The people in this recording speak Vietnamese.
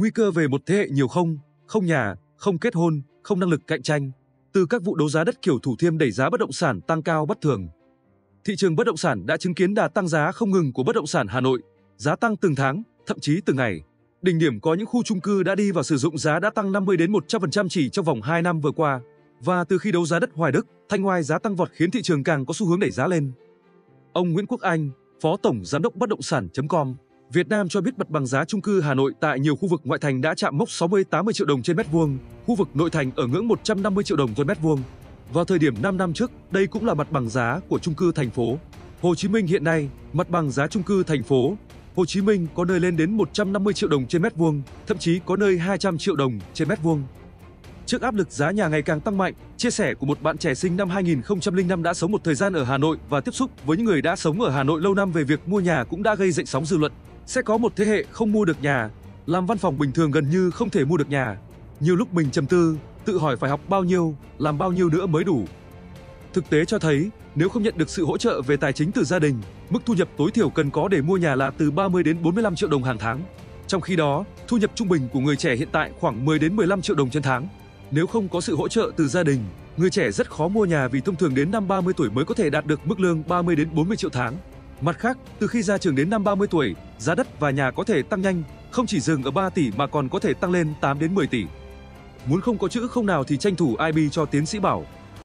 Nguy cơ về một thế hệ nhiều không, không nhà, không kết hôn, không năng lực cạnh tranh. Từ các vụ đấu giá đất kiểu Thủ Thiêm đẩy giá bất động sản tăng cao bất thường. Thị trường bất động sản đã chứng kiến đà tăng giá không ngừng của bất động sản Hà Nội, giá tăng từng tháng, thậm chí từng ngày. Đỉnh điểm có những khu chung cư đã đi vào sử dụng giá đã tăng 50 đến 100% chỉ trong vòng 2 năm vừa qua. Và từ khi đấu giá đất Hoài Đức, Thanh Oai giá tăng vọt khiến thị trường càng có xu hướng đẩy giá lên. Ông Nguyễn Quốc Anh, Phó Tổng Giám đốc Bất động sản.com, Việt Nam cho biết mặt bằng giá chung cư Hà Nội tại nhiều khu vực ngoại thành đã chạm mốc 60-80 triệu đồng trên mét vuông, khu vực nội thành ở ngưỡng 150 triệu đồng trên mét vuông. Vào thời điểm 5 năm trước, đây cũng là mặt bằng giá của chung cư thành phố. Hồ Chí Minh hiện nay, mặt bằng giá chung cư thành phố Hồ Chí Minh có nơi lên đến 150 triệu đồng trên mét vuông, thậm chí có nơi 200 triệu đồng trên mét vuông. Trước áp lực giá nhà ngày càng tăng mạnh, chia sẻ của một bạn trẻ sinh năm 2005 đã sống một thời gian ở Hà Nội và tiếp xúc với những người đã sống ở Hà Nội lâu năm về việc mua nhà cũng đã gây dậy sóng dư luận. Sẽ có một thế hệ không mua được nhà, làm văn phòng bình thường gần như không thể mua được nhà. Nhiều lúc mình trầm tư, tự hỏi phải học bao nhiêu, làm bao nhiêu nữa mới đủ. Thực tế cho thấy, nếu không nhận được sự hỗ trợ về tài chính từ gia đình, mức thu nhập tối thiểu cần có để mua nhà là từ 30 đến 45 triệu đồng hàng tháng. Trong khi đó, thu nhập trung bình của người trẻ hiện tại khoảng 10 đến 15 triệu đồng trên tháng. Nếu không có sự hỗ trợ từ gia đình, người trẻ rất khó mua nhà vì thông thường đến năm 30 tuổi mới có thể đạt được mức lương 30 đến 40 triệu tháng. Mặt khác, từ khi ra trường đến năm 30 tuổi, giá đất và nhà có thể tăng nhanh, không chỉ dừng ở 3 tỷ mà còn có thể tăng lên 8 đến 10 tỷ. Muốn không có chữ không nào thì tranh thủ IB cho tiến sĩ Bảo.